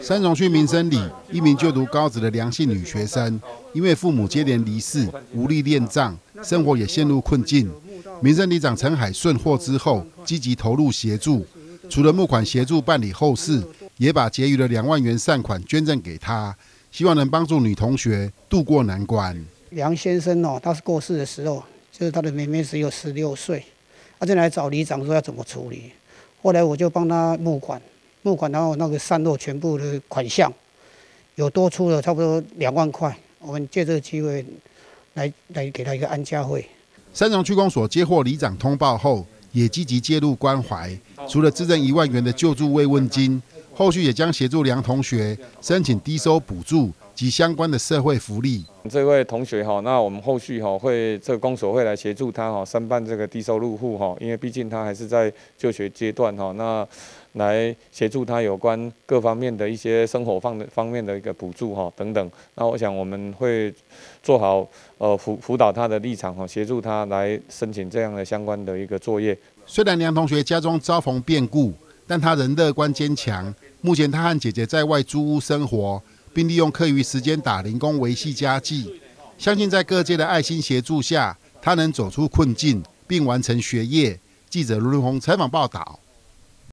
三重区民生里，一名就读高职的梁姓女学生，因为父母接连离世，无力练账，生活也陷入困境。民生里长陈海顺获知后，积极投入协助，除了募款协助办理后事，也把结余的两万元善款捐赠给她，希望能帮助女同学渡过难关。梁先生哦，他是过世的时候，就是他的妹妹只有十六岁，他就来找里长说要怎么处理，后来我就帮他募款。募款，然后那个散落全部的款项，有多出了差不多两万块。我们借这个机会来来给他一个安家费。三重区公所接获里长通报后，也积极介入关怀，除了自赠一万元的救助慰问金，后续也将协助梁同学申请低收补助及相关的社会福利。这位同学哈，那我们后续哈会这个公所会来协助他哈申办这个低收入户哈，因为毕竟他还是在就学阶段哈，那。来协助他有关各方面的一些生活方的方面的一个补助哈等等，那我想我们会做好呃辅辅导他的立场哈，协助他来申请这样的相关的一个作业。虽然梁同学家中遭逢变故，但他仍乐观坚强。目前他和姐姐在外租屋生活，并利用课余时间打零工维系家计。相信在各界的爱心协助下，他能走出困境并完成学业。记者卢林宏采访报道。